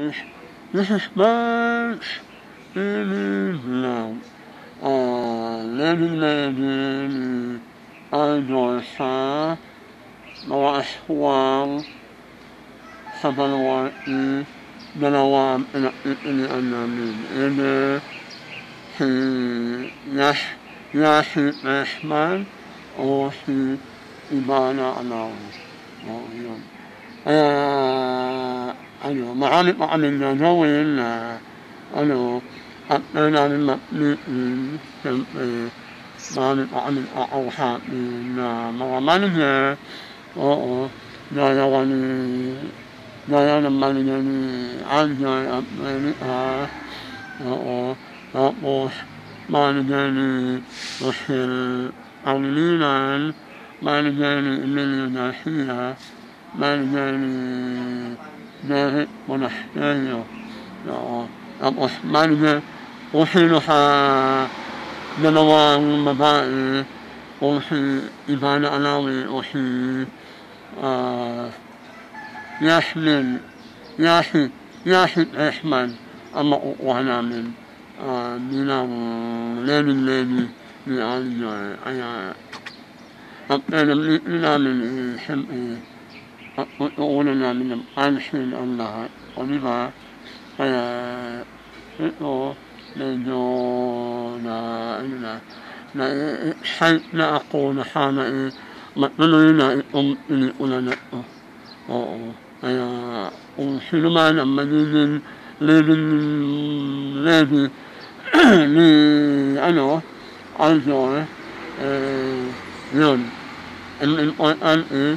lebih danm enak ini آه، أنا أنا يعني أنا آه، وعلم يعني- يعني عن المنوين أنه أتينا للمسلمين ذلك عن الأوحاد ومنه لا يغني لا يغني عنه أبنائها وقوش مالجاني وحيل أولينا مالجاني إلي نحيها مجاني زاهد ونحتاج الأحمد أحلها بنواه المبائل أوحي إبان أناوي أوحي آه يحمل يحي يحي أحمد أما وأنا من آه من ليل الليل لأن أنا أبدا من حمئي 오느냐면 من 없나 우리가 또 내조나 아니나 나 أقول حانئي مأمنين أم إن أولنا أيا وحلما لما ليزن ليزن ليزن لي أنا عايز أقول يوم القرآن إيه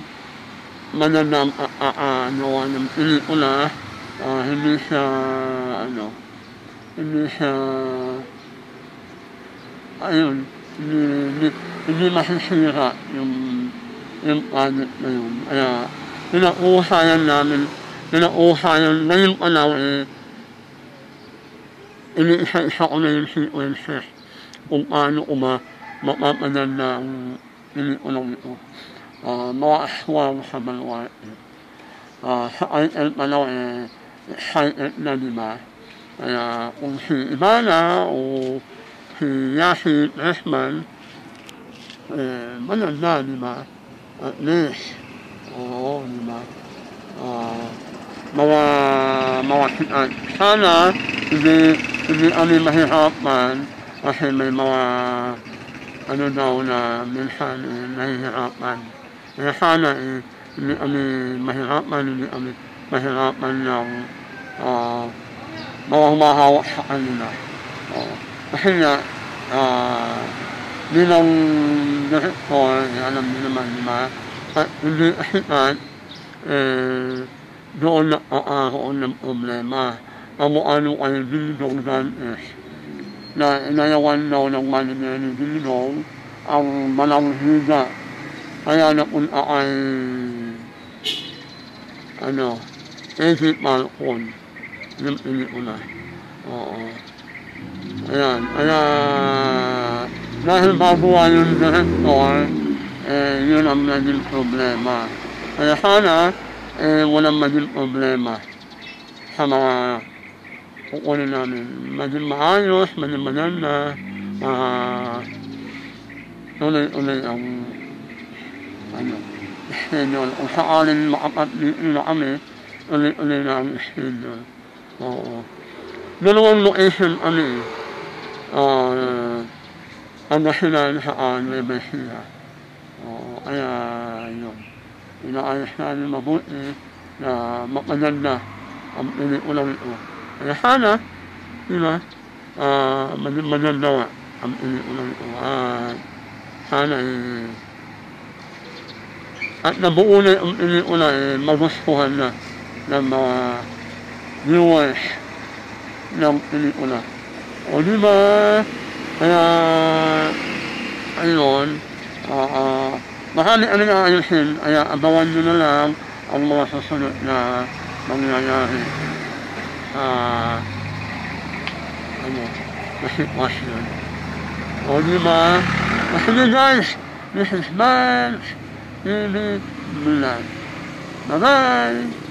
manalam aanawa ano, ng pelikula uh, ah, hindi ano siya ano hindi ano siya ayun hindi, hindi, hindi masisira yung yung project na yun kaya pinag-uusayan namin pinag-uusayan ngayon pa lang eh iniisa-isa ko na yung sequences kung paano ko ma mapapanan na ang pelikulang ito موضوع وارحم الوالدين سألت البلوي حيث الندمة وفي إبانة وفي ياسين أحمد من الندمة ليش ظلمة مواقف سنة بأمامه عطمان وحمل مواقف أنا دولة من حال إليه عطمان رسالة لأبي مهرقل لأبي مهرقل يعني موضعها وحقا لنا وحين من الدكتور يعلم من المجمع اللي احتاج آه، دون أقارن آه، البروبليمات أبو أنو أي بيلدون كان إيش لا لا يوان لو لو ما نبي نبي أو من الهجاء Kaya ano, nakun akal ano, Easy Falcon ng pelikula. Oo. Ayan, kaya dahil babuwa yung director, eh, yun ang naging problema. Kaya sana, eh, walang maging problema sa mga kukunin namin. Maging maayos, maging maganda, ah, uh, tuloy-tuloy ang siya doon. Kung sakaling makapag-meeting na kami, uli-uli namin siya doon. Oo. Dalawang location kami. Uh, ang nasinan sa kami, may siya. Oo. Kaya yun. Inaayos namin mabuti na makaganda ang pelikulang ito. Kaya sana, diba, uh, maganda ang pelikulang ito. At sana eh, at nabuo na una eh, magustuhan na ng mga viewers ng pelikula. O di ba, kaya, ayun, uh, uh, marami ang naayusin, kaya abangan nyo na lang ang mga susunod na mangyayari sa, ano, na sitwasyon. O di ba, kasi guys, this is Vance, Mm-hmm. Bye-bye.